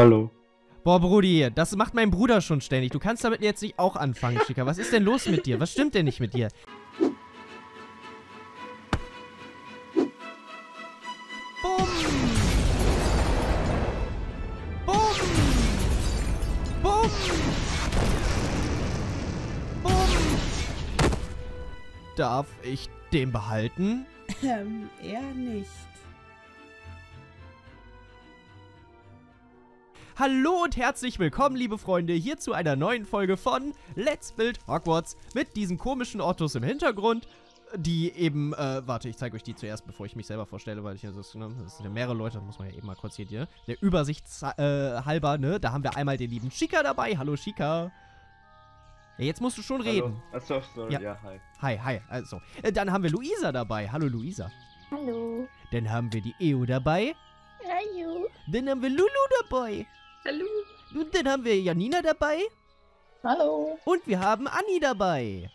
Hallo. Boah, Brudi, das macht mein Bruder schon ständig. Du kannst damit jetzt nicht auch anfangen, Chica. Was ist denn los mit dir? Was stimmt denn nicht mit dir? Bumm! Bumm! Bumm! Bumm! Darf ich den behalten? Ähm, eher nicht. Hallo und herzlich willkommen, liebe Freunde, hier zu einer neuen Folge von Let's Build Hogwarts mit diesen komischen Ottos im Hintergrund, die eben, äh, warte, ich zeige euch die zuerst, bevor ich mich selber vorstelle, weil ich, das, das sind ja mehrere Leute, das muss man ja eben mal kurz hier, dir, der Übersicht äh, halber, ne, da haben wir einmal den lieben Chica dabei, hallo Chica. Ja, jetzt musst du schon reden. Achso, sorry, Ja. ja. hi. Hi, hi, also. Äh, dann haben wir Luisa dabei, hallo Luisa. Hallo. Dann haben wir die Eo dabei, Hallo. dann haben wir Lulu dabei. Hallo. Und dann haben wir Janina dabei. Hallo. Und wir haben Anni dabei.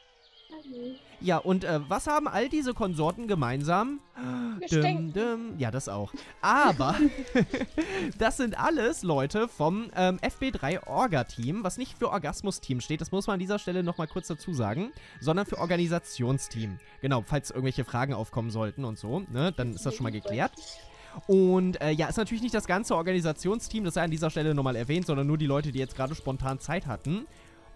Hallo. Ja, und äh, was haben all diese Konsorten gemeinsam? Stinken. dum. Ja, das auch. Aber das sind alles Leute vom ähm, FB3 Orga-Team, was nicht für Orgasmus-Team steht, das muss man an dieser Stelle nochmal kurz dazu sagen, sondern für Organisationsteam. Genau, falls irgendwelche Fragen aufkommen sollten und so, ne, dann ist das schon mal geklärt. Und äh, ja, ist natürlich nicht das ganze Organisationsteam, das sei an dieser Stelle nochmal erwähnt, sondern nur die Leute, die jetzt gerade spontan Zeit hatten.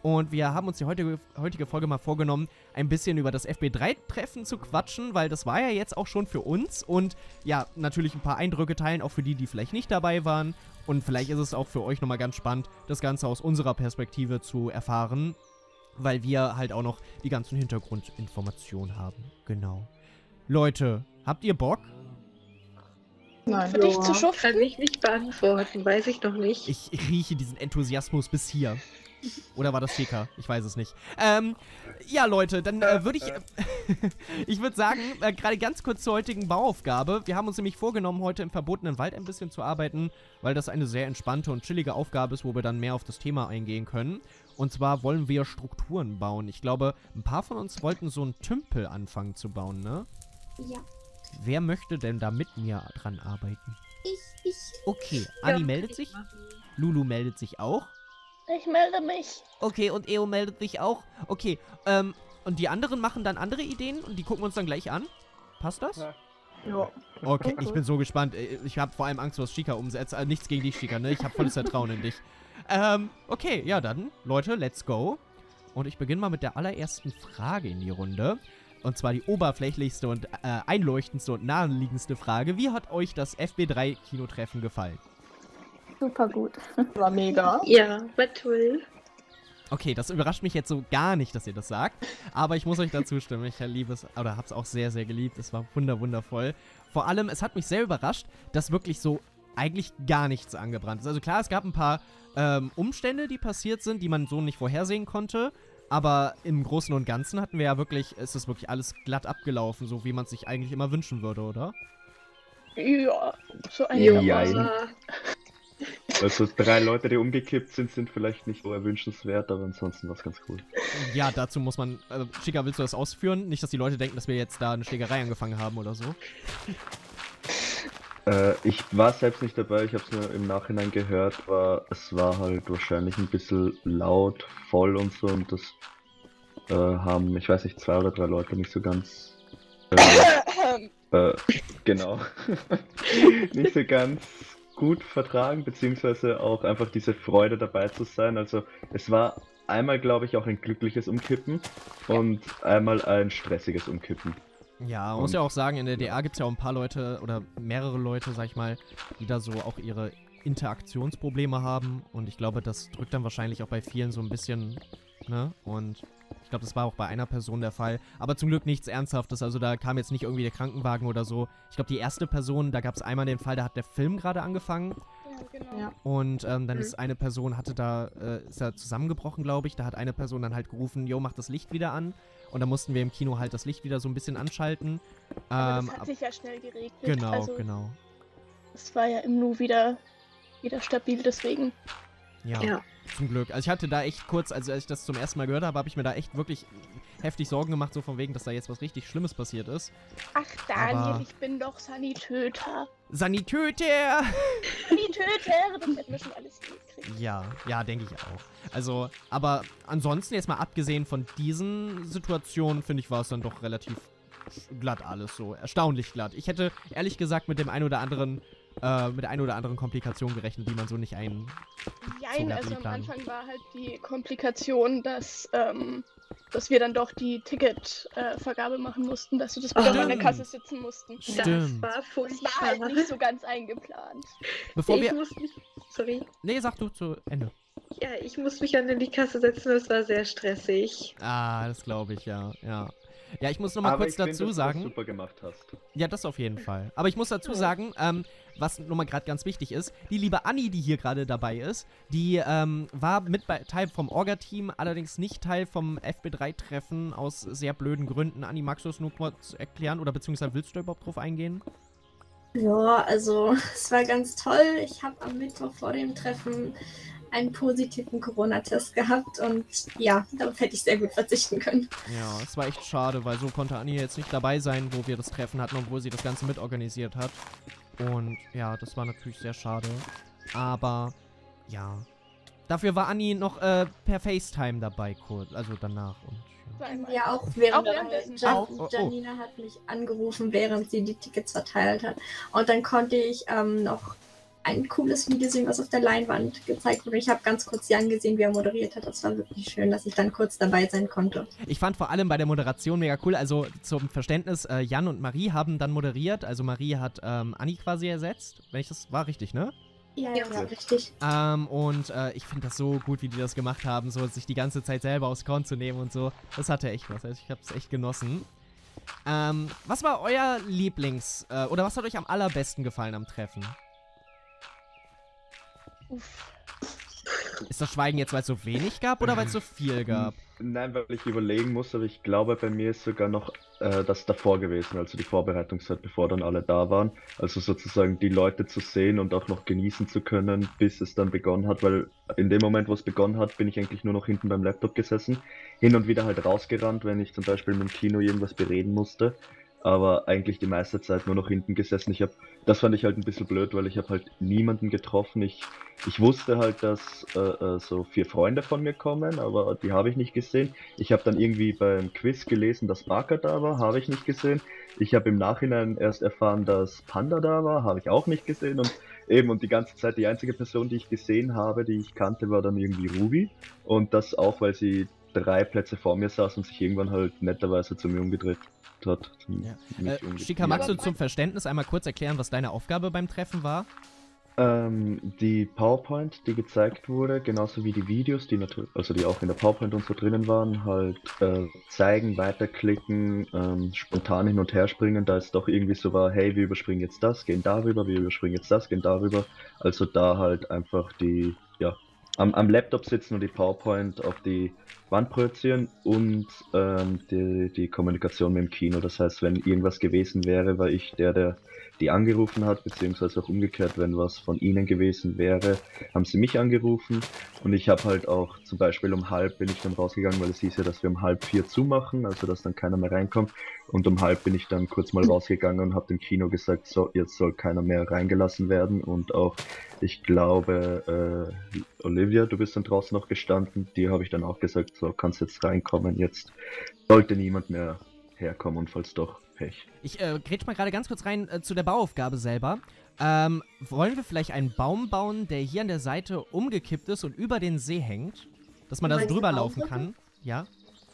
Und wir haben uns die heutige, heutige Folge mal vorgenommen, ein bisschen über das FB3-Treffen zu quatschen, weil das war ja jetzt auch schon für uns. Und ja, natürlich ein paar Eindrücke teilen, auch für die, die vielleicht nicht dabei waren. Und vielleicht ist es auch für euch nochmal ganz spannend, das Ganze aus unserer Perspektive zu erfahren, weil wir halt auch noch die ganzen Hintergrundinformationen haben. Genau. Leute, habt ihr Bock? Nein. Für dich zu Kann schuften? ich nicht beantworten, weiß ich noch nicht. Ich rieche diesen Enthusiasmus bis hier. Oder war das Chica? Ich weiß es nicht. Ähm, ja, Leute, dann äh, würde ich. ich würde sagen, äh, gerade ganz kurz zur heutigen Bauaufgabe. Wir haben uns nämlich vorgenommen, heute im verbotenen Wald ein bisschen zu arbeiten, weil das eine sehr entspannte und chillige Aufgabe ist, wo wir dann mehr auf das Thema eingehen können. Und zwar wollen wir Strukturen bauen. Ich glaube, ein paar von uns wollten so einen Tümpel anfangen zu bauen, ne? Ja. Wer möchte denn da mit mir dran arbeiten? Ich, ich, Okay, Anni Ja, meldet ich sich. machen. Lulu meldet sich auch. ich melde mich. Okay, und Eo meldet sich auch. Okay, ähm, und die anderen machen dann andere Ideen und die gucken wir uns dann gleich an. Passt das? Ja. Ja. Okay, ich bin so gespannt. Äh, Ich habe vor allem Angst, was Chica umsetzt. Also nichts gegen dich, Chica, ne? Ich habe volles Vertrauen in dich. Ähm, okay, ja dann, Leute, let's go. Und ich beginne mal mit der allerersten Frage in die Runde. Und zwar die oberflächlichste und äh, einleuchtendste und naheliegendste Frage. Wie hat euch das FB3-Kinotreffen gefallen? Super gut. War mega. Ja, war toll. Okay, das überrascht mich jetzt so gar nicht, dass ihr das sagt. Aber ich muss euch dazu stimmen. Ich liebe es, oder hab's auch sehr, sehr geliebt. Es war wunder, wundervoll. Vor allem, es hat mich sehr überrascht, dass wirklich so eigentlich gar nichts angebrannt ist. Also klar, es gab ein paar ähm, Umstände, die passiert sind, die man so nicht vorhersehen konnte. Aber im Großen und Ganzen hatten wir ja wirklich, ist es wirklich alles glatt abgelaufen, so wie man es sich eigentlich immer wünschen würde, oder? Ja, so ein aber Also drei Leute, die umgekippt sind, sind vielleicht nicht so erwünschenswert, aber ansonsten war es ganz cool. Ja, dazu muss man. Äh, Chica, willst du das ausführen? Nicht, dass die Leute denken, dass wir jetzt da eine Schlägerei angefangen haben oder so. Äh, ich war selbst nicht dabei, ich habe es nur im Nachhinein gehört, aber es war halt wahrscheinlich ein bisschen laut, voll und so und das äh, haben, ich weiß nicht, zwei oder drei Leute nicht so ganz äh, äh, genau nicht so ganz gut vertragen, beziehungsweise auch einfach diese Freude dabei zu sein. Also es war einmal, glaube ich, auch ein glückliches Umkippen und einmal ein stressiges Umkippen. Ja, man muss ja auch sagen, in der DA gibt es ja auch ein paar Leute oder mehrere Leute, sag ich mal, die da so auch ihre Interaktionsprobleme haben. Und ich glaube, das drückt dann wahrscheinlich auch bei vielen so ein bisschen, ne? Und ich glaube, das war auch bei einer Person der Fall. Aber zum Glück nichts Ernsthaftes. Also da kam jetzt nicht irgendwie der Krankenwagen oder so. Ich glaube, die erste Person, da gab es einmal den Fall, da hat der Film gerade angefangen. Ja, genau. Ja. Und ähm, dann Mhm. ist eine Person, hatte da, äh, ist da zusammengebrochen, glaube ich. Da hat eine Person dann halt gerufen, yo, mach das Licht wieder an. Und dann mussten wir im Kino halt das Licht wieder so ein bisschen anschalten. Aber Ähm, das hat sich ja schnell geregelt. genau, also, genau. Es war ja im Nu wieder, wieder stabil, deswegen. Ja, Ja. zum Glück. Also ich hatte da echt kurz, also als ich das zum ersten Mal gehört habe, habe ich mir da echt wirklich heftig Sorgen gemacht, so von wegen, dass da jetzt was richtig Schlimmes passiert ist. Ach, Daniel, Aber- ich bin doch Sanitöter. Sanitöter! töte, das hätten wir schon alles hingekriegt. Ja, ja, denke ich auch. Also, aber ansonsten, jetzt mal abgesehen von diesen Situationen, finde ich, war es dann doch relativ glatt alles so. Erstaunlich glatt. Ich hätte ehrlich gesagt mit dem ein oder anderen, äh, mit der ein oder anderen Komplikation gerechnet, die man so nicht ein. Nein, So, also am. Anfang war halt die Komplikation, dass, ähm, dass wir dann doch die Ticketvergabe machen mussten, dass wir das wieder an der. Kasse sitzen mussten. Stimmt. Das war Das furchtbar. war halt nicht so ganz eingeplant. Bevor ich wir. muss mich. Sorry. Nee, sag du zu Ende. Ja, ich muss mich dann in die Kasse setzen, das war sehr stressig. Ah, das glaube ich, ja, ja. Ja, ich muss noch mal Aber kurz dazu dass du das sagen. super gemacht hast. Ja, das auf jeden Fall. Aber ich muss dazu sagen, ähm, was nochmal gerade ganz wichtig ist, die liebe Anni, die hier gerade dabei ist, die ähm, war mit bei, Teil vom Orga-Team, allerdings nicht Teil vom FB3-Treffen aus sehr blöden Gründen. Anni, magst du es nur kurz erklären oder beziehungsweise willst du überhaupt drauf eingehen? Ja, also es war ganz toll. Ich habe am Mittwoch vor dem Treffen einen positiven Corona-Test gehabt und ja, darauf hätte ich sehr gut verzichten können. Ja, es war echt schade, weil so konnte Anni jetzt nicht dabei sein, wo wir das Treffen hatten, obwohl sie das Ganze mitorganisiert hat. Und ja, das war natürlich sehr schade. Aber ja. Dafür war Anni noch äh, per FaceTime dabei, kurz, also danach. Und, ja. Auch während Auch der Auch? Oh, oh. Janina hat mich angerufen, während sie die Tickets verteilt hat. Und dann konnte ich ähm, noch ein cooles Video sehen, was auf der Leinwand gezeigt wurde. Ich habe ganz kurz Jan gesehen, wie er moderiert hat. Das war wirklich schön, dass ich dann kurz dabei sein konnte. Ich fand vor allem bei der Moderation mega cool. Also zum Verständnis, äh, Jan und Marie haben dann moderiert. Also Marie hat ähm, Anni quasi ersetzt. Wenn ich das war richtig, ne? Ja, Ja. ja, ja richtig. Ähm, und äh, ich finde das so gut, wie die das gemacht haben, so sich die ganze Zeit selber aufs Korn zu nehmen und so. Das hatte echt was. Also ich habe es echt genossen. Ähm, was war euer Lieblings- äh, oder was hat euch am allerbesten gefallen am Treffen? Uff. Ist das Schweigen jetzt, weil es so wenig gab oder weil es so viel gab? Nein, weil ich überlegen muss, aber ich glaube, bei mir ist sogar noch äh, das davor gewesen, also die Vorbereitungszeit, bevor dann alle da waren. Also sozusagen die Leute zu sehen und auch noch genießen zu können, bis es dann begonnen hat, weil in dem Moment, wo es begonnen hat, bin ich eigentlich nur noch hinten beim Laptop gesessen, hin und wieder halt rausgerannt, wenn ich zum Beispiel mit dem Kino irgendwas bereden musste. Aber eigentlich die meiste Zeit nur noch hinten gesessen. Ich habe, das fand ich halt ein bisschen blöd, weil ich habe halt niemanden getroffen. Ich ich wusste halt, dass äh, äh, so vier Freunde von mir kommen, aber die habe ich nicht gesehen. Ich habe dann irgendwie beim Quiz gelesen, dass Barker da war, habe ich nicht gesehen. Ich habe im Nachhinein erst erfahren, dass Panda da war, habe ich auch nicht gesehen. Und eben, und die ganze Zeit die einzige Person, die ich gesehen habe, die ich kannte, war dann irgendwie Ruby. Und das auch, weil sie drei Plätze vor mir saß und sich irgendwann halt netterweise zu mir umgedreht hat. Ja. Äh. Shika, magst du zum Verständnis einmal kurz erklären, was deine Aufgabe beim Treffen war? Ähm, die PowerPoint, die gezeigt wurde, genauso wie die Videos, die natürlich, also die auch in der PowerPoint und so drinnen waren, halt äh, zeigen, weiterklicken, ähm, spontan hin und her springen, da es doch irgendwie so war, hey, wir überspringen jetzt das, gehen darüber, wir überspringen jetzt das, gehen darüber. Also da halt einfach die, am, am Laptop sitzen und die PowerPoint auf die Wand projizieren und ähm, die, die Kommunikation mit dem Kino. Das heißt, wenn irgendwas gewesen wäre, war ich der, der die angerufen hat, beziehungsweise auch umgekehrt, wenn was von ihnen gewesen wäre, haben sie mich angerufen. Und ich habe halt auch zum Beispiel um halb bin ich dann rausgegangen, weil es hieß ja, dass wir um halb vier zumachen, also dass dann keiner mehr reinkommt. Und um halb bin ich dann kurz mal rausgegangen und habe dem Kino gesagt, so jetzt soll keiner mehr reingelassen werden. Und auch ich glaube äh, Olivia, du bist dann draußen noch gestanden, die habe ich dann auch gesagt, so kannst jetzt reinkommen, jetzt sollte niemand mehr herkommen und falls doch Pech. Ich äh, grätsch mal gerade ganz kurz rein äh, zu der Bauaufgabe selber. Ähm, wollen wir vielleicht einen Baum bauen, der hier an der Seite umgekippt ist und über den See hängt? Dass man da so du drüber laufen kann? Ja.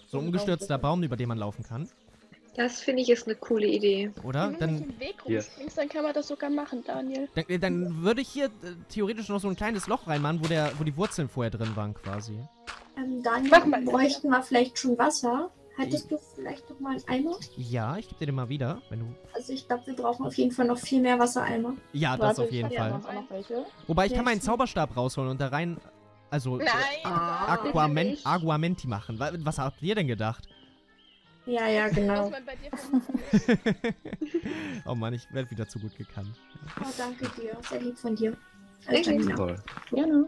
So ein umgestürzter? Baum, über den man laufen kann. Das finde ich ist eine coole Idee. Oder? Wenn du Dann, nicht im Weg Yes. rumspringst, dann kann man das sogar machen, Daniel. dann, äh, dann würde ich hier äh, theoretisch noch so ein kleines Loch reinmachen, wo, der, wo die Wurzeln vorher drin waren quasi. Ähm, Daniel, Mach mal. bräuchten wir vielleicht schon Wasser. Hättest du vielleicht noch mal einen Eimer? Ja, ich gebe dir den mal wieder, wenn du... Also ich glaube, wir brauchen auf jeden Fall noch viel mehr Wassereimer. Ja, das auf jeden ich Fall. Wobei, ich kann meinen. Zauberstab rausholen und da rein... Also... Nein! Ah. Aquamen. Aguamenti machen. Wa- Was habt ihr denn gedacht? Ja, ja, genau. man bei dir versuchen oh Mann, ich werde wieder zu gut gekannt. Oh, danke dir. Sehr lieb von dir. Toll. Gerne.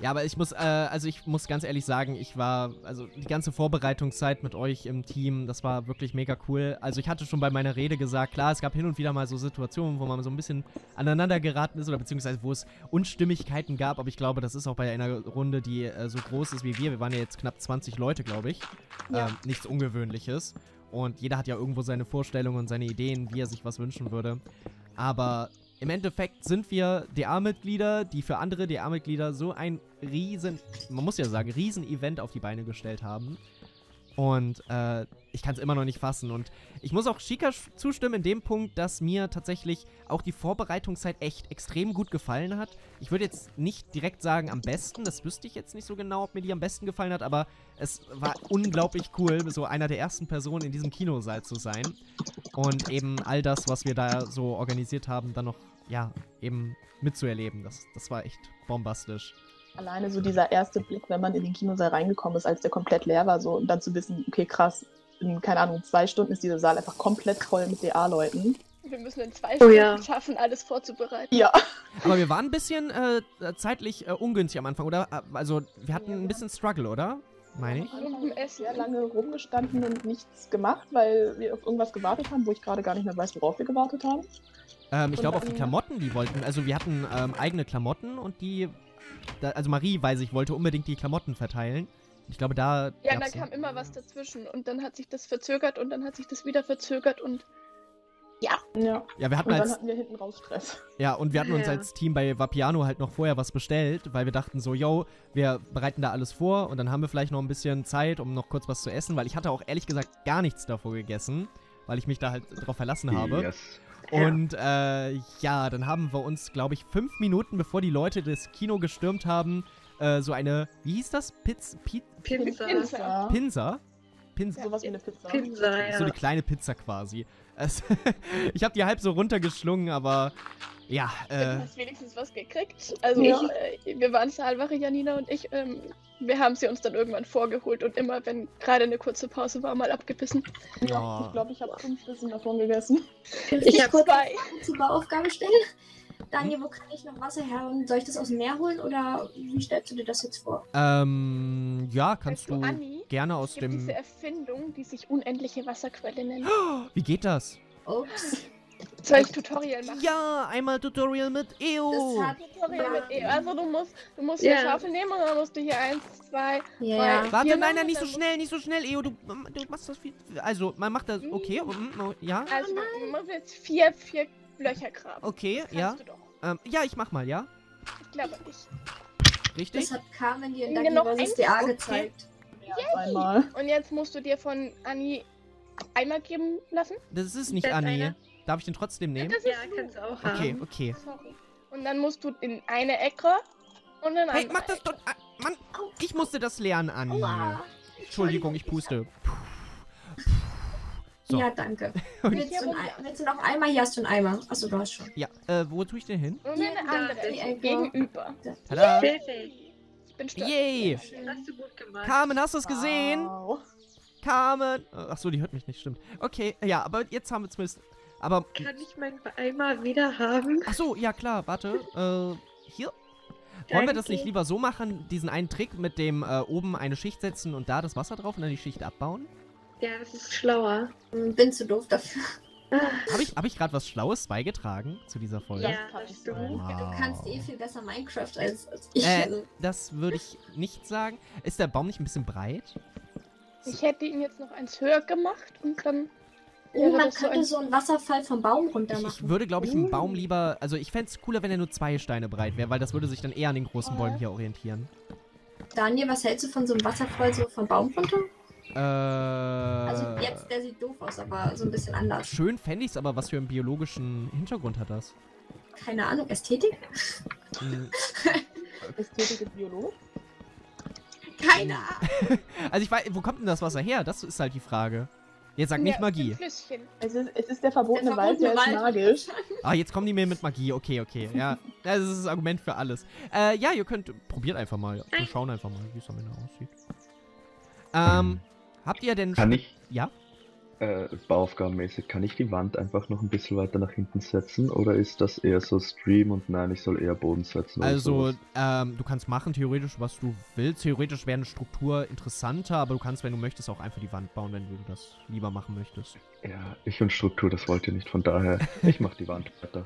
Ja, aber ich muss, äh, also ich muss ganz ehrlich sagen, ich war, also die ganze Vorbereitungszeit mit euch im Team, das war wirklich mega cool. Also ich hatte schon bei meiner Rede gesagt, klar, es gab hin und wieder mal so Situationen, wo man so ein bisschen aneinander geraten ist oder beziehungsweise wo es Unstimmigkeiten gab, aber ich glaube, das ist auch bei einer Runde, die äh, so groß ist wie wir. Wir waren ja jetzt knapp 20 Leute, glaube ich. Ja. Ähm, nichts Ungewöhnliches. Und jeder hat ja irgendwo seine Vorstellungen und seine Ideen, wie er sich was wünschen würde. Aber im Endeffekt sind wir DA-Mitglieder, die für andere DA-Mitglieder so ein riesen, man muss ja sagen, riesen Event auf die Beine gestellt haben. Und äh, ich kann es immer noch nicht fassen. Und ich muss auch sch- zustimmen in dem Punkt, dass mir tatsächlich auch die Vorbereitungszeit echt extrem gut gefallen hat. Ich würde jetzt nicht direkt sagen am besten, das wüsste ich jetzt nicht so genau, ob mir die am besten gefallen hat, aber es war unglaublich cool, so einer der ersten Personen in diesem Kinosaal zu sein. Und eben all das, was wir da so organisiert haben, dann noch, ja, eben mitzuerleben. Das, das war echt bombastisch. Alleine so dieser erste Blick, wenn man in den Kinosaal reingekommen ist, als der komplett leer war, so und dann zu wissen, okay, krass, in, keine Ahnung, zwei Stunden ist dieser Saal einfach komplett voll mit DA-Leuten. Wir müssen in zwei Oh Stunden ja. schaffen, alles vorzubereiten. Ja. Aber wir waren ein bisschen äh, zeitlich äh, ungünstig am Anfang, oder? Äh, Also, wir hatten ein bisschen Struggle, oder? Meine ich? Wir haben sehr lange rumgestanden und nichts gemacht, weil wir auf irgendwas gewartet haben, wo ich gerade gar nicht mehr weiß, worauf wir gewartet haben. Ähm, ich glaube, auf die Klamotten, die wollten. Also, wir hatten ähm, eigene Klamotten und die. Da, also, Marie, weiß ich, wollte unbedingt die Klamotten verteilen. Ich glaube, da. Ja, da kam immer was dazwischen und dann hat sich das verzögert und dann hat sich das wieder verzögert und Ja. Ja, wir hatten Und dann als. hatten wir hinten raus Stress. Ja, und wir hatten uns Ja. als Team bei Vapiano halt noch vorher was bestellt, weil wir dachten so, yo, wir bereiten da alles vor und dann haben wir vielleicht noch ein bisschen Zeit, um noch kurz was zu essen, weil ich hatte auch ehrlich gesagt gar nichts davor gegessen, weil ich mich da halt drauf verlassen habe. Yes. Und äh, ja, dann haben wir uns, glaube ich, fünf Minuten bevor die Leute das Kino gestürmt haben, äh, so eine, wie hieß das? Piz, Pi, Pizza. Pizza. Pinsa? Pinsa? Sowas wie eine Pizza. Pizza, ja. So eine kleine Pizza quasi. Es, ich habe die halb so runtergeschlungen, aber ja, du äh, hast wenigstens was gekriegt. Also Ja. ich, äh, wir waren Zahlwache, Janina und ich. Ähm, wir haben sie uns dann irgendwann vorgeholt und immer, wenn gerade eine kurze Pause war, mal abgebissen. Ja. Ich glaube, ich habe fünf Bissen davon gegessen. Ich habe kurz Zwei. zur Bauaufgabe stellen. Daniel, wo kann ich noch Wasser her? Und soll ich das aus dem Meer holen oder wie stellst du dir das jetzt vor? ähm, ja, kannst Weißt du, du Anni, gerne es aus gibt dem. diese Erfindung, die sich unendliche Wasserquelle nennt. Wie geht das? Ups. Soll ich Tutorial machen? Ja, einmal Tutorial mit EO. Tutorial mit E. Also du musst, du musst Ja. eine Schaufel nehmen und dann musst du hier eins, zwei, Weil- ja. Warte, nein, nein, nicht so schnell, nicht so schnell, EO. Du, du machst das viel. Also, man macht das. Okay, mm, oh, ja. Also du musst jetzt vier, vier Löcher graben. Okay, Kannst ja. Du doch. Ähm, ja, ich mach mal, ja. Ich glaube nicht. Richtig? Das hat Carmen dir in Mir Dagi noch vs. eins? DA Okay. gezeigt. Einmal. Und jetzt musst du dir von Anni Eimer geben lassen. Das ist nicht Das Anni. eine. Darf ich den trotzdem nehmen? Das Ja, ist kannst du auch Okay, haben. okay. Sorry. Und dann musst du in eine Ecke und in Hey, andere mach das Ecke. doch. Ah, Mann, ich musste das lernen, Anni. Aua. Entschuldigung, ich puste. So. Ja, danke. Und- Willst du, willst du noch einmal? Hier hast du einen Eimer. Achso, du hast schon. Ja, äh, wo tue ich den hin? Und in eine Ja, andere Gegenüber. Tada! Perfekt. Ich bin stolz. Yay! Hast du gut gemacht. Carmen, hast du es gesehen? Wow. Carmen! Ach so, die hört mich nicht, stimmt. Okay, ja, aber jetzt haben wir zumindest. Aber. Kann ich meinen Eimer wieder haben? Ach so, ja klar, warte. Äh, hier. Wollen wir das Danke. nicht lieber so machen, diesen einen Trick mit dem äh, oben eine Schicht setzen und da das Wasser drauf und dann die Schicht abbauen? Ja, das ist schlauer. Bin zu doof dafür. Habe ich, hab ich gerade was Schlaues beigetragen zu dieser Folge? Ja, das du. sein. Du kannst eh viel besser Minecraft als, als ich. Äh, Also, das würde ich nicht sagen. Ist der Baum nicht ein bisschen breit? Ich hätte ihn jetzt noch eins höher gemacht und dann. oh, man das so könnte ein- so einen Wasserfall vom Baum runter Ich, machen. ich würde, glaube ich, einen Uh. Baum lieber. Also, ich fände es cooler, wenn er nur zwei Steine breit wäre, weil das würde sich dann eher an den großen Ja. Bäumen hier orientieren. Daniel, was hältst du von so einem Wasserfall so vom Baum runter? Äh. Jetzt, der sieht doof aus, aber so ein bisschen anders. Schön fände ich es, aber was für einen biologischen Hintergrund hat das? Keine Ahnung, Ästhetik? Hm, Ästhetik ist Biologe. Keine Ahnung. Also, ich weiß, wo kommt denn das Wasser her? Das ist halt die Frage. Jetzt sag nicht Ja, Magie. Ein Flüsschen. Es ist, es ist der verbotene Der Wald, der verbotene ist Wald. magisch. Ah, jetzt kommen die mir mit Magie. Okay, okay. Ja, das ist das Argument für alles. Äh, ja, ihr könnt. Probiert einfach mal. Wir schauen einfach mal, wie es am Ende aussieht. Ähm, habt ihr denn. Kann ich, Ja? Äh, bauaufgabenmäßig, kann ich die Wand einfach noch ein bisschen weiter nach hinten setzen? Oder ist das eher so Stream und nein, ich soll eher Boden setzen? Also, ähm, du kannst machen theoretisch, was du willst. Theoretisch wäre eine Struktur interessanter, aber du kannst, wenn du möchtest, auch einfach die Wand bauen, wenn du das lieber machen möchtest. Ja, ich und Struktur, das wollt ihr nicht, von daher, ich mach die Wand weiter.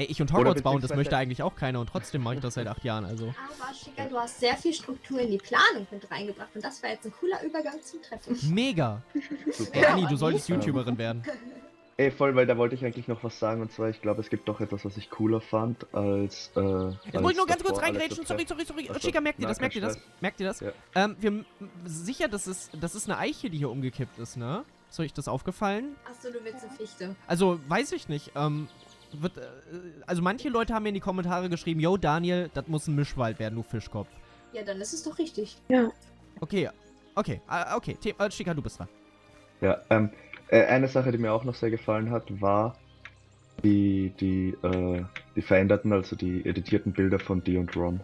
Ey, ich und Hogwarts bauen, das möchte eigentlich auch keiner und trotzdem mache ich das seit acht Jahren, also. Aber Schicker, du hast sehr viel Struktur in die Planung mit reingebracht und das war jetzt ein cooler Übergang zum Treffen. Mega! Super. Ey, Anni, du solltest Ähm, YouTuberin werden. Ey, voll, weil da wollte ich eigentlich noch was sagen und zwar, ich glaube, es gibt doch etwas, was ich cooler fand als. Äh, Jetzt muss ich nur ganz kurz reingrätschen. Sorry, sorry. sorry, sorry. Ach so. Chica, merkt ihr das? Merkt ihr das? Merkt ihr das? Ja. Ähm, wir sicher, das ist, das ist eine Eiche, die hier umgekippt ist, ne? Ist euch das aufgefallen? Achso, du willst eine Fichte. Also, weiß ich nicht. Ähm, wird, äh, also manche Leute haben mir in die Kommentare geschrieben, yo, Daniel, das muss ein Mischwald werden, du Fischkopf. Ja, dann ist es doch richtig. Okay, okay, äh, okay. The äh, Chica, du bist dran. Ja, ähm, äh, eine Sache, die mir auch noch sehr gefallen hat, war die, die, äh, die veränderten, also die editierten Bilder von Dee und Ron.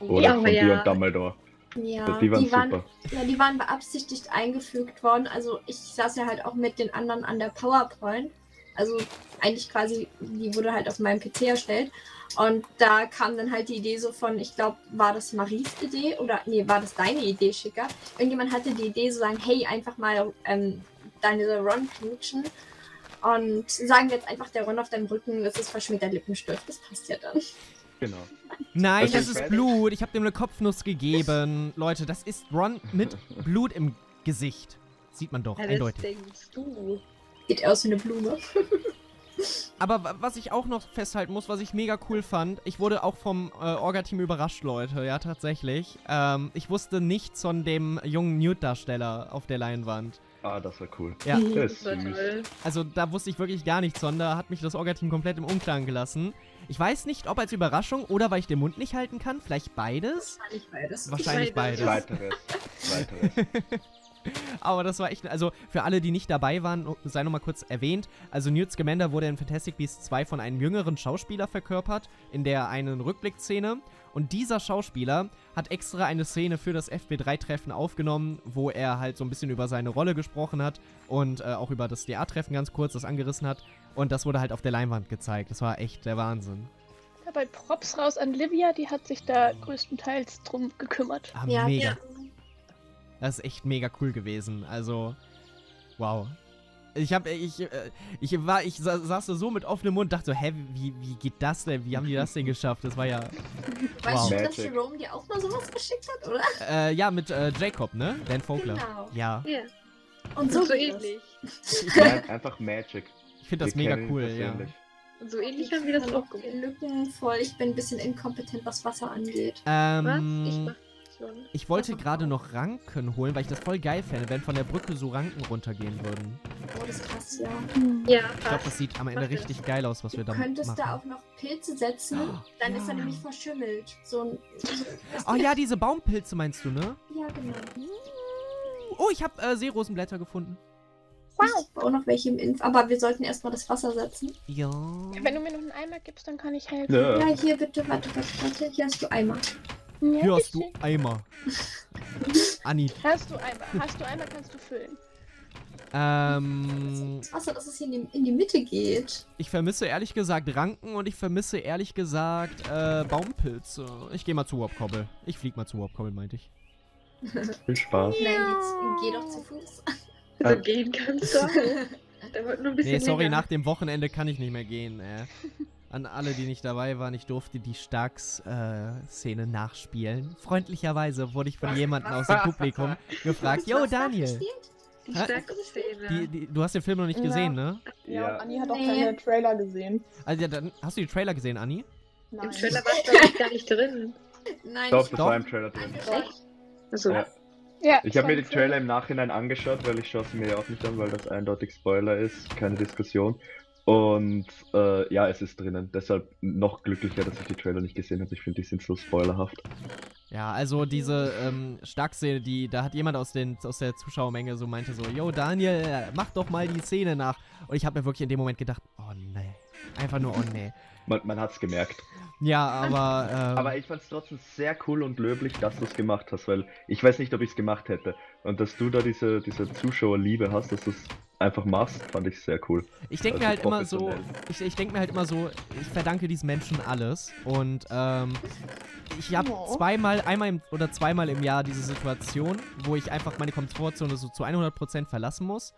Oder Ja, von ja. und Dumbledore. Ja, die waren super. waren, ja, die waren beabsichtigt eingefügt worden. Also ich saß ja halt auch mit den anderen an der PowerPoint. Also eigentlich quasi, die wurde halt auf meinem PC erstellt. Und da kam dann halt die Idee so von, ich glaube, war das Maries Idee oder nee, war das deine Idee, Schicker? Irgendjemand hatte die Idee so sagen, hey, einfach mal ähm, deine Ron knutschen. Und sagen wir jetzt einfach der Ron auf deinem Rücken, das ist verschmierter Lippenstift. Das passt ja dann. Genau. Nein, Also das ich ist Blut. Ich habe dem eine Kopfnuss gegeben. Leute, das ist Ron mit Blut im Gesicht. Sieht man doch, Ja, das eindeutig. denkst du. Sieht aus wie eine Blume. Aber wa- was ich auch noch festhalten muss, was ich mega cool fand, ich wurde auch vom äh, Orga-Team überrascht, Leute, ja, tatsächlich. Ähm, ich wusste nichts von dem jungen Newt-Darsteller auf der Leinwand. Ah, das war cool. Ja, ist Das war süß. also da wusste ich wirklich gar nichts von, da hat mich das Orga-Team komplett im Unklaren gelassen. Ich weiß nicht, ob als Überraschung oder weil ich den Mund nicht halten kann, vielleicht beides. Wahrscheinlich beides. Wahrscheinlich Beides. beides. Zweiteres. Zweiteres. Aber das war echt, also für alle, die nicht dabei waren, sei nochmal kurz erwähnt. Also Newt Scamander wurde in Fantastic Beasts 2 von einem jüngeren Schauspieler verkörpert, in der einen Rückblickszene. Und dieser Schauspieler hat extra eine Szene für das FB3-Treffen aufgenommen, wo er halt so ein bisschen über seine Rolle gesprochen hat und äh, auch über das DA-Treffen ganz kurz das angerissen hat. Und das wurde halt auf der Leinwand gezeigt. Das war echt der Wahnsinn. Dabei Props raus an Livia, die hat sich da größtenteils drum gekümmert. Ah, Ja, mega. ja. Das ist echt mega cool gewesen. Also, wow. Ich hab, ich, äh, ich war, ich sa saß da so mit offenem Mund, dachte so, hä, wie, wie geht das denn? Wie haben die das denn geschafft? Das war ja, Weißt Wow. du, dass Magic. Jerome dir auch mal sowas geschickt hat, oder? äh, ja, mit äh, Jacob, ne? Dan Vogler. Genau. Ja, Ja, Und so, so, ähnlich. Nein, einfach Magic. ich finde das Wir mega cool, ja. So ähnlich haben wir das auch gemacht. Lücken voll. Ich bin ein bisschen inkompetent, was Wasser angeht. Was? Ich Ähm, mach schon. ich wollte gerade noch Ranken holen, weil ich das voll geil fände, wenn von der Brücke so Ranken runtergehen würden. Oh, das ist krass, ja. Ja, Ich glaube, das sieht am Ende richtig geil aus, was wir Du da könntest machen. da auch noch Pilze setzen, dann ist er ja. nämlich verschimmelt. So ein. So, Oh ja, diese Baumpilze meinst du, ne? Ja, genau. Oh, ich habe äh, Seerosenblätter gefunden. Ich baue noch welche im Inf. Aber wir sollten erstmal das Wasser setzen. Ja. Wenn du mir noch einen Eimer gibst, dann kann ich helfen. Ja. Ja, hier bitte, warte, warte, warte. Hier hast du Eimer. Ja, Hier hast du. Eimer. Anni, Hast du Eimer? Hast du Eimer, kannst du füllen. ähm, Wasser, dass es hier in die, in die Mitte geht. ich vermisse ehrlich gesagt Ranken und ich vermisse ehrlich gesagt äh, Baumpilze. Ich gehe mal zu Wobkobbel. Ich flieg mal zu Wobkobbel, meinte ich. Viel Spaß. Nein, jetzt geh doch zu Fuß. Also gehen kannst du auch. Dauert nur ein bisschen Nee, sorry, länger. nach dem Wochenende kann ich nicht mehr gehen. Äh. An alle, die nicht dabei waren, ich durfte die Starks-Szene nachspielen. Freundlicherweise wurde ich von jemandem aus dem Publikum gefragt, Yo, Daniel? Die Hä? starke Szene. die, die, du hast den Film noch nicht Ja. gesehen, ne? Ja, und Anni hat auch Nee. keine Trailer gesehen. Also, ja, dann, hast du die Trailer gesehen, Anni? Nein. Im Trailer war es, ich, gar nicht drin. Nein, Doch, ich das Doch. war im Trailer drin. Echt? Also, Ja. Ja, Ich habe mir die sonst- Trailer im Nachhinein angeschaut, weil ich schaue sie mir ja auch nicht an, weil das eindeutig Spoiler ist, keine Diskussion. Und äh, ja, es ist drinnen. Deshalb noch glücklicher, dass ich die Trailer nicht gesehen habe. Ich finde, die sind so spoilerhaft. Ja, also diese ähm, Stark-Szene, die, da hat jemand aus, den, aus der Zuschauermenge so meinte so, Yo, Daniel, äh, mach doch mal die Szene nach. Und ich habe mir wirklich in dem Moment gedacht, oh nee. Einfach nur, oh nee. Man, man hat's gemerkt. Ja, aber. Ähm, Aber ich fand's trotzdem sehr cool und löblich, dass du es gemacht hast, weil ich weiß nicht, ob ich es gemacht hätte. Und dass du da diese, diese Zuschauerliebe hast, dass du es einfach machst, fand ich sehr cool. Ich denke mir Also halt immer so, ich, ich denke mir halt immer so, ich verdanke diesen Menschen alles und ähm, ich habe Oh. zweimal, einmal im, oder zweimal im Jahr diese Situation, wo ich einfach meine Komfortzone so zu 100% verlassen muss.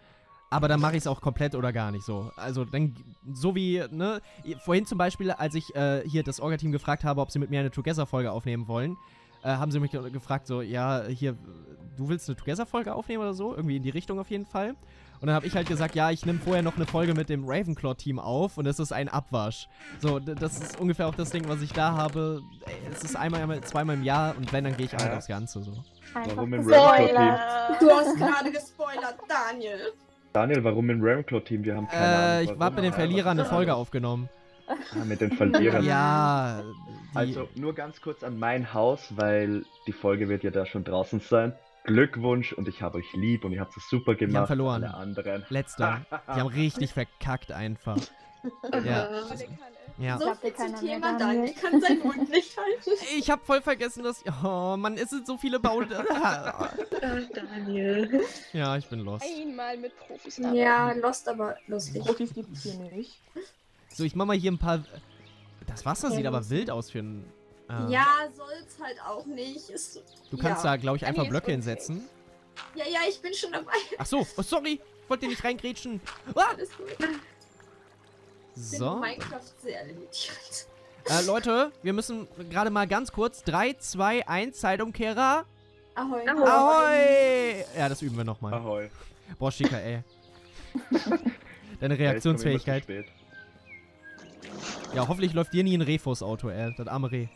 Aber dann mache ich es auch komplett oder gar nicht so. Also dann, so wie, ne, vorhin zum Beispiel, als ich äh, hier das Orga-Team gefragt habe, ob sie mit mir eine Together-Folge aufnehmen wollen, äh, haben sie mich ge- gefragt, so, ja, hier, du willst eine Together-Folge aufnehmen oder so? Irgendwie in die Richtung auf jeden Fall. Und dann habe ich halt gesagt, ja, ich nehme vorher noch eine Folge mit dem Ravenclaw-Team auf und es ist ein Abwasch. So, das ist ungefähr auch das Ding, was ich da habe. Es ist einmal, einmal zweimal im Jahr und wenn, dann gehe ich halt Ja. aufs Ganze so. Warum im. Ravenclaw-Team? Du hast gerade gespoilert, Daniel. Daniel, warum im Ravenclaw-Team? Wir haben keine Äh, Ahnung. ich warum. habe mit den Verlierern eine Folge aufgenommen. Ah, mit den Verlierern. Ja, die, Also nur ganz kurz an mein Haus, weil die Folge wird ja da schon draußen sein. Glückwunsch und ich habe euch lieb und ihr habt es super gemacht. verloren. Alle anderen. letzter. Die haben richtig verkackt einfach. Ja. Ja. So viel zum Thema, Daniel. Kann seinen Mund nicht halten. Ich habe voll vergessen, dass. Oh Mann, es sind so viele Bauten. Ach, Daniel. ja, ich bin lost. Einmal mit Profis arbeiten. Ja, lost, aber lustig. Profis gibt es hier nicht. So, ich mach mal hier ein paar. Das Wasser sieht aber wild aus für ein. Äh, Ja, soll's halt auch nicht. Ist, Du kannst ja. da, glaube ich, einfach Nee, Blöcke okay. hinsetzen. Ja, ja, ich bin schon dabei. Ach so, oh, sorry. Ich wollte nicht reingrätschen. Ah, Alles gut. Ich bin so. Minecraft sehr limitiert. Äh, Leute, wir müssen gerade mal ganz kurz. 3, 2, 1, Zeitumkehrer. Ahoi. Ahoi. Ahoi! Ja, das üben wir nochmal. Ahoi. Boah, Chica, ey. Deine Reaktionsfähigkeit. Ja, hoffentlich läuft dir nie ein Reh vors Auto, ey. Das arme Reh.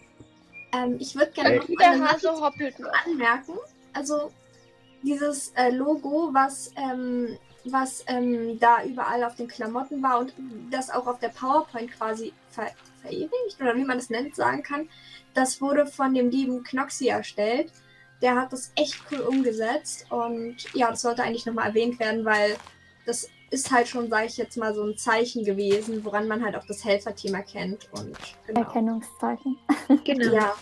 Ähm, ich würde gerne Ey. noch eine Hase hoppelt anmerken. Also dieses äh, Logo, was, ähm, was ähm, da überall auf den Klamotten war und das auch auf der PowerPoint quasi ver verewigt oder wie man es nennt, sagen kann, das wurde von dem lieben Knoxy erstellt. Der hat das echt cool umgesetzt und ja, das sollte eigentlich nochmal erwähnt werden, weil das ist halt schon, sage ich jetzt mal, so ein Zeichen gewesen, woran man halt auch das Helferteam erkennt und genau. Erkennungszeichen. Genau. Ja,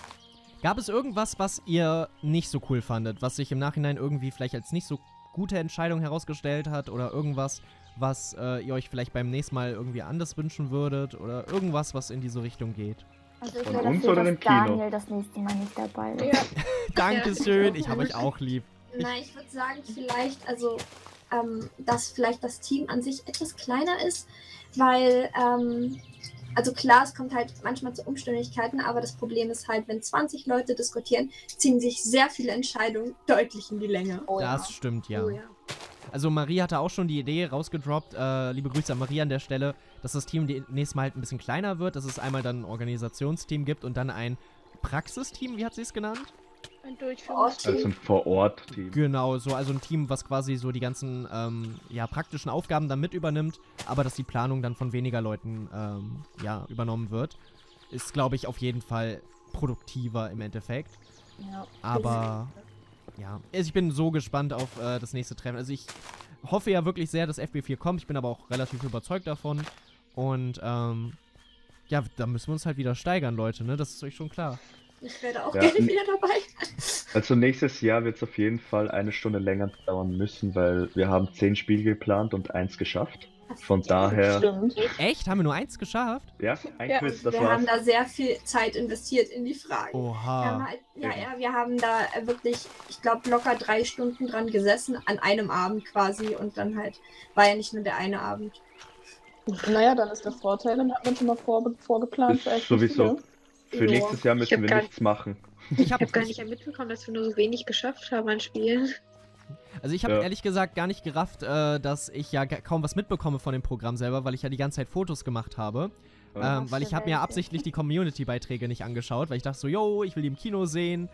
Gab es irgendwas, was ihr nicht so cool fandet, was sich im Nachhinein irgendwie vielleicht als nicht so gute Entscheidung herausgestellt hat oder irgendwas, was äh, ihr euch vielleicht beim nächsten Mal irgendwie anders wünschen würdet oder irgendwas, was in diese Richtung geht? Also ich Von wäre uns dafür, oder dass im Kino? Daniel das nächste Mal nicht dabei ist. Ja, Dankeschön, ich habe euch auch lieb. Na, ich würde sagen, vielleicht, also, ähm, dass vielleicht das Team an sich etwas kleiner ist, weil, ähm, also klar, es kommt halt manchmal zu Umständlichkeiten, aber das Problem ist halt, wenn 20 Leute diskutieren, ziehen sich sehr viele Entscheidungen deutlich in die Länge. Oh, Das stimmt, ja. Oh ja. Also Marie hatte auch schon die Idee rausgedroppt, äh, liebe Grüße an Marie an der Stelle, dass das Team nächstes Mal halt ein bisschen kleiner wird, dass es einmal dann ein Organisationsteam gibt und dann ein Praxisteam, wie hat sie es genannt? Ein Durchführungsteam. Also ein Vor-Ort-Team. Genau, so also ein Team, was quasi so die ganzen ähm, ja, praktischen Aufgaben dann mit übernimmt, aber dass die Planung dann von weniger Leuten ähm, ja, übernommen wird. Ist, glaube ich, auf jeden Fall produktiver im Endeffekt. Ja. Aber ja, also ich bin so gespannt auf äh, das nächste Treffen. Also ich hoffe ja wirklich sehr, dass FB4 kommt. Ich bin aber auch relativ überzeugt davon. Und ähm, ja, da müssen wir uns halt wieder steigern, Leute, ne? Das ist euch schon klar. Ich werde auch Ja, gerne wieder dabei. Also nächstes Jahr wird es auf jeden Fall eine Stunde länger dauern müssen, weil wir haben zehn Spiele geplant und eins geschafft. Von daher, Stimmt. Echt? Haben wir nur eins geschafft? ja, ein Ja, Quiz, das wir war's. haben da sehr viel Zeit investiert in die Fragen. Oh. Wir haben Oha. halt, ja, ja, wir haben da wirklich, ich glaube, locker drei Stunden dran gesessen, an einem Abend quasi. Und dann halt, war ja nicht nur der eine Abend. Naja, dann ist der Vorteil, dann hat man schon mal vor, vorgeplant. Ist sowieso. viele. Für Ja. nächstes Jahr müssen hab wir gar- nichts machen. Ich habe habe gar nicht mitbekommen, dass wir nur so wenig geschafft haben an Spielen. Also ich habe Ja. ehrlich gesagt gar nicht gerafft, äh, dass ich ja kaum was mitbekomme von dem Programm selber, weil ich ja die ganze Zeit Fotos gemacht habe. Ja. Ähm, weil ich habe mir absichtlich die Community-Beiträge nicht angeschaut, weil ich dachte so, yo, ich will die im Kino sehen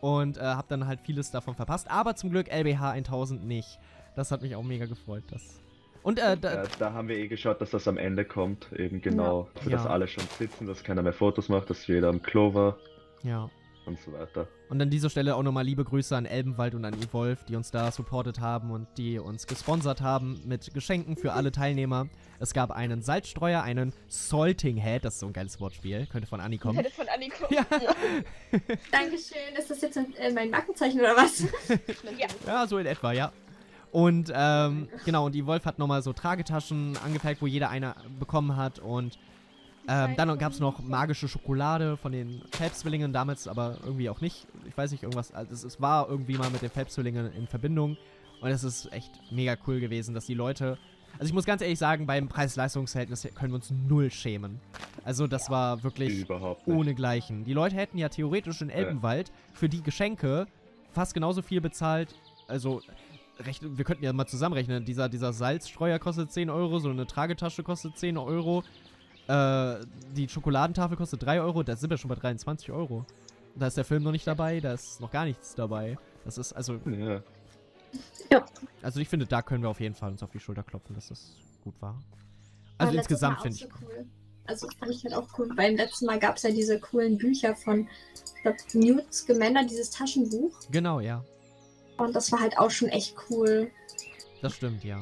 und äh, habe dann halt vieles davon verpasst. Aber zum Glück LBH 1000 nicht. Das hat mich auch mega gefreut. Das. Und äh, da, Äh, da haben wir eh geschaut, dass das am Ende kommt. Eben genau, Ja. dass alle schon sitzen, dass keiner mehr Fotos macht, dass jeder am Klo war. ja. und so weiter. Und an dieser Stelle auch nochmal liebe Grüße an Elbenwald und an Evolve, die uns da supportet haben und die uns gesponsert haben mit Geschenken für alle Teilnehmer. Es gab einen Salzstreuer, einen Salting Head, das ist so ein geiles Wortspiel, könnte von Anni kommen. Hätte von Aniko. Ja. Dankeschön. Ist das jetzt mein Markenzeichen oder was? Ja. Ja, so in etwa, ja. Und ähm, genau, und die Wolf hat nochmal so Tragetaschen angefertigt, wo jeder eine bekommen hat. Und ähm, dann gab es noch magische Schokolade von den Phelps-Zwillingen, damals aber irgendwie auch nicht. Ich weiß nicht, irgendwas. Also es, es war irgendwie mal mit den Phelps-Zwillingen in Verbindung. Und es ist echt mega cool gewesen, dass die Leute. Also ich muss ganz ehrlich sagen, beim Preis-Leistungs-Verhältnis können wir uns null schämen. Also das war wirklich ohnegleichen. Die Leute hätten ja theoretisch in Elbenwald für die Geschenke fast genauso viel bezahlt. Also, rechnen, wir könnten ja mal zusammenrechnen. Dieser, dieser Salzstreuer kostet 10 Euro, so eine Tragetasche kostet 10 Euro. Äh, die Schokoladentafel kostet 3 Euro. Da sind wir schon bei 23 Euro. Da ist der Film noch nicht dabei, da ist noch gar nichts dabei. Das ist also. Ja. Also ich finde, da können wir auf jeden Fall uns auf die Schulter klopfen, dass das gut war. Also letztes insgesamt finde auch ich. so cool. Also fand ich halt auch cool. Beim letzten Mal gab es ja diese coolen Bücher von, ich glaube, Newt Scamander, dieses Taschenbuch. Genau, ja. Und das war halt auch schon echt cool. Das stimmt, ja.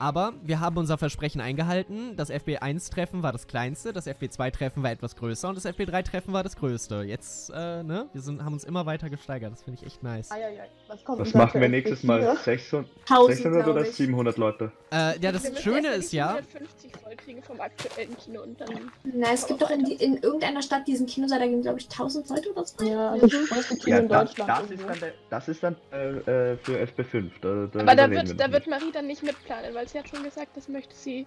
Aber wir haben unser Versprechen eingehalten. Das FB1-Treffen war das kleinste, das FB2-Treffen war etwas größer und das FB3-Treffen war das größte. Jetzt, äh, ne? Wir sind, haben uns immer weiter gesteigert. Das finde ich echt nice. Eieiei, was kommt Was denn da machen wir nächstes Mal? FB4? 600, 1000, 600 oder glaub ich. 700 Leute? Äh, ja, das Schöne ist ja. 150 voll kriegen vom aktuellen Kino und dann. Na, es gibt doch in, die, in irgendeiner Stadt diesen Kinosaal, da gehen, glaube ich, 1000 Leute oder so. Ja, das ist Ja, in da, Deutschland. das, ist der, das ist dann äh, äh, für FB5. Da, da, Aber da wird, da wird nicht. Marie dann nicht mitplanen, weil sie hat schon gesagt, das möchte sie.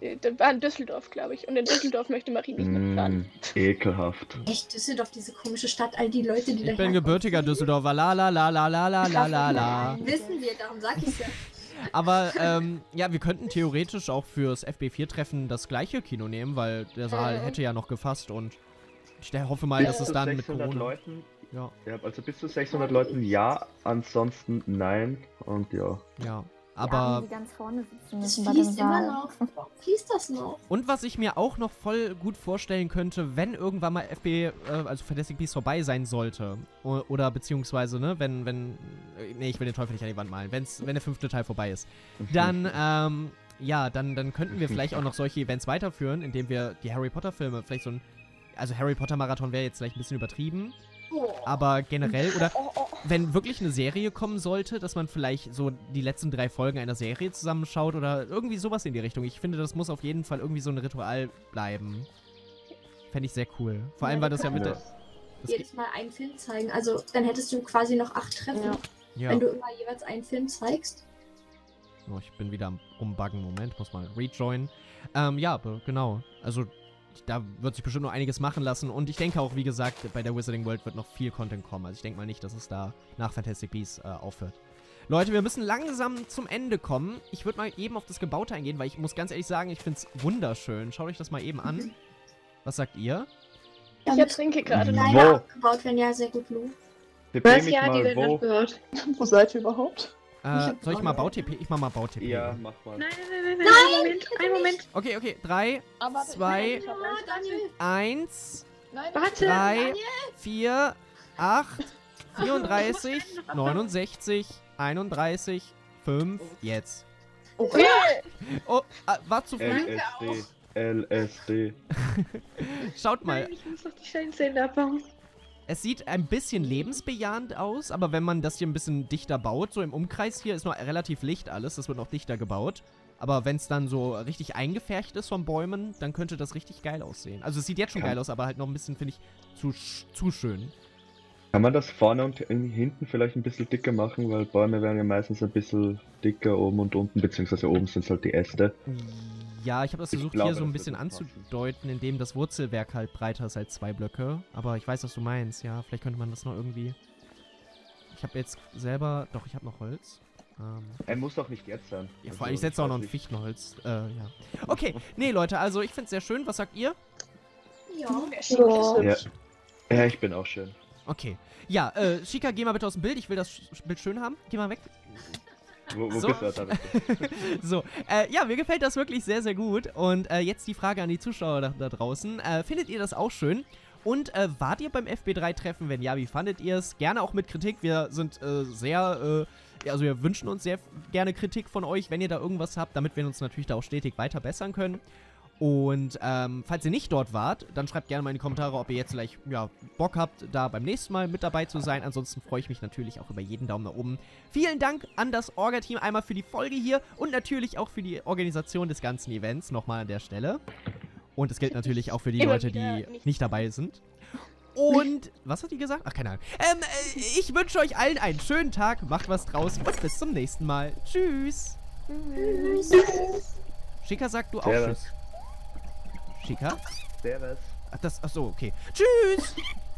äh, Das war in Düsseldorf, glaube ich. Und in Düsseldorf möchte Marie nicht mitplanen. Mm, ekelhaft. Echt, Düsseldorf, diese komische Stadt, all die Leute, die da Ich bin gebürtiger Düsseldorfer. La la la la la la la la la. Wissen wir, darum sag ich's ja. Aber ähm, ja, wir könnten theoretisch auch fürs FB4-Treffen das gleiche Kino nehmen, weil der Saal Mhm. hätte ja noch gefasst und ich hoffe mal, dass Bis es zu dann mit 600 Corona. Leuten, Ja, ja, also bis zu 600 Leuten ja, ansonsten nein und ja. ja. Armen, Aber die ganz vorne sitzen Das fließt immer noch. Fließt das noch? Und was ich mir auch noch voll gut vorstellen könnte, wenn irgendwann mal FB, äh, also Fantastic Beasts vorbei sein sollte, o- oder beziehungsweise, ne, wenn, wenn, nee, ich will den Teufel nicht an die Wand malen, wenn's, wenn der fünfte Teil vorbei ist, dann, ähm, ja, dann, dann könnten wir vielleicht auch noch solche Events weiterführen, indem wir die Harry Potter Filme, vielleicht so ein, also Harry Potter Marathon wäre jetzt vielleicht ein bisschen übertrieben. Aber generell, oder wenn wirklich eine Serie kommen sollte, dass man vielleicht so die letzten drei Folgen einer Serie zusammenschaut oder irgendwie sowas in die Richtung. Ich finde, das muss auf jeden Fall irgendwie so ein Ritual bleiben. Fände ich sehr cool. Vor allem, Ja, weil das ja mit der. Ja. Das Jedes Mal einen Film zeigen. Also dann hättest du quasi noch acht Treffen, Ja. ja. wenn du immer jeweils einen Film zeigst. Oh, ich bin wieder am Rumbuggen. Moment, muss mal rejoinen. Ähm, ja, genau. Also, da wird sich bestimmt noch einiges machen lassen. Und ich denke auch, wie gesagt, bei der Wizarding World wird noch viel Content kommen. Also, ich denke mal nicht, dass es da nach Fantastic Beasts äh, aufhört. Leute, wir müssen langsam zum Ende kommen. Ich würde mal eben auf das Gebaute eingehen, weil ich muss ganz ehrlich sagen, ich finde es wunderschön. Schaut euch das mal eben an. Was sagt ihr? Ich ertrinke gerade. Leider abgebaut werden ja sehr gut Lu. TP Was? mich Ja, die werden wo. abgehört. Wo seid ihr überhaupt? Äh, soll ich mal Bau-TP? Ich mach mal Bau-TP. Ja, mach mal. Nein, nein, nein, nein, nein, Moment, einen Moment. Okay, okay. Drei, Aber Zwei. Ah, Daniel. eins, Nein, Warte. drei, vier, acht, 34, 69, 31, 5, jetzt. okay. Oh, äh, war zu früh. LSD. LSD. Schaut mal, Nein, ich muss noch die Steinzellen abbauen. Es sieht ein bisschen lebensbejahend aus, aber wenn man das hier ein bisschen dichter baut, so im Umkreis hier ist noch relativ licht alles, das wird noch dichter gebaut. Aber wenn es dann so richtig eingefärcht ist von Bäumen, dann könnte das richtig geil aussehen. Also es sieht jetzt schon Ja. geil aus, aber halt noch ein bisschen, finde ich, zu, zu schön. Kann man das vorne und in- hinten vielleicht ein bisschen dicker machen, weil Bäume werden ja meistens ein bisschen dicker oben und unten, beziehungsweise oben sind es halt die Äste. Ja, ich habe das versucht glaube, hier so ein bisschen anzudeuten, indem das Wurzelwerk halt breiter ist als zwei Blöcke. Aber ich weiß, was du meinst, ja. Vielleicht könnte man das noch irgendwie. Ich habe jetzt selber. Doch, ich habe noch Holz. Ähm, Er muss doch nicht jetzt sein. ja, Also, vor allem, ich setze auch noch ein. Fichtenholz. Äh, ja. Okay, nee, Leute, also ich finde es sehr schön. Was sagt ihr? Ja. Der Schick ist Ja. Ja. Ja, ich bin auch schön. Okay. Ja, äh, Shika, geh mal bitte aus dem Bild. Ich will das Sch- Bild schön haben. Geh mal weg. Wo, wo So. bist du da? So, äh, ja, mir gefällt das wirklich sehr, sehr gut. Und äh, jetzt die Frage an die Zuschauer da, da draußen. Äh, findet ihr das auch schön? Und äh, wart ihr beim FB3-Treffen? Wenn ja, wie fandet ihr es? Gerne auch mit Kritik. Wir sind äh, sehr, äh, also wir wünschen uns sehr gerne Kritik von euch, wenn ihr da irgendwas habt, damit wir uns natürlich da auch stetig weiter bessern können. Und ähm, falls ihr nicht dort wart, dann schreibt gerne mal in die Kommentare, ob ihr jetzt vielleicht ja, Bock habt, da beim nächsten Mal mit dabei zu sein. Ansonsten freue ich mich natürlich auch über jeden Daumen nach oben. Vielen Dank an das Orga-Team einmal für die Folge hier und natürlich auch für die Organisation des ganzen Events nochmal an der Stelle. Und es gilt natürlich auch für die Leute, die nicht. dabei sind. Und, was hat die gesagt? Ach, keine Ahnung. Ähm, äh, ich wünsche euch allen einen schönen Tag, macht was draus und bis zum nächsten Mal. Tschüss. Schika sagt du auch. Tschüss. Schika? Servus. Ach, das, ach so, okay. Tschüss.